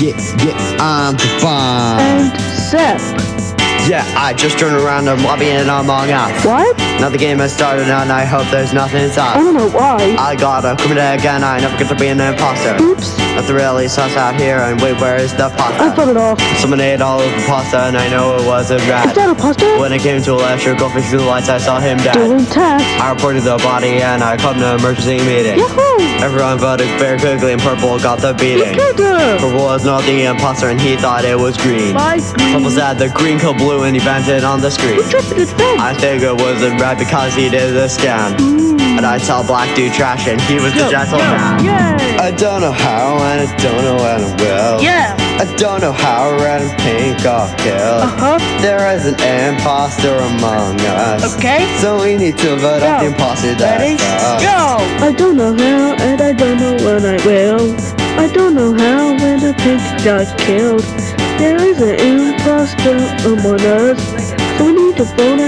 Yeah, yeah, I'm the bomb. And Sep. Yeah, I just turned around and lobbying Among Us. What? Now the game has started and I hope there's nothing inside. I don't know why. I gotta commit it again, I never get to be an imposter. Oops. That's really sus out here and wait, where is the pasta? I thought it off. Someone ate all of the pasta and I know it wasn't Is rat. that a pasta? When it came to electrical through the lights, I saw him dead. Doing tasks. I reported the body and I called an emergency meeting. Yahoo! Everyone voted very quickly and purple got the beating. Purple was not the imposter and he thought it was green. My green. Purple said the green killed blue and he bent it on the screen. Who tripped it fence? I think it was a red because he did the scan. And I saw black dude trash and he was the gentleman. Yay! I don't know how and I don't know when I will. Yeah! I don't know how red and pink got killed. Uh-huh. There is an imposter among us. Okay. So we need to vote out the Go. imposter Ready? us. Go! I don't know how and I don't know when I will. I don't know how when the pig got killed. There is an imposter among us. So we need to vote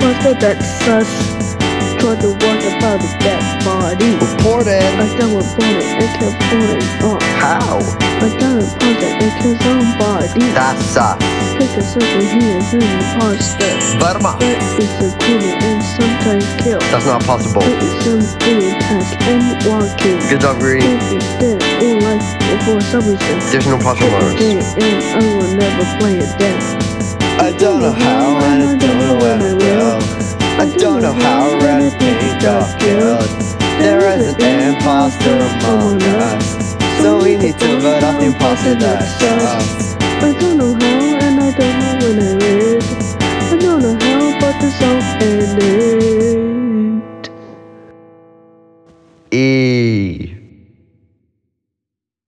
another imposter that's us. Try to walk about the dead body. Reported. I don't report it, I kept voting on. How? I don't report it, it kills somebody. That's us. Pick a circle, he is an imposter. Burma. But it's a cool and sometimes kill. That's not possible. It is something task and walking. Good job, Green. If he's dead or like before some reason. There's no possible If words. dead and I will never play it dead. I don't know how pink got killed. There is an imposter among us. So we need to vote out the imposter that's us. I don't know how and I don't know when I will. I don't know how but the song ended. E.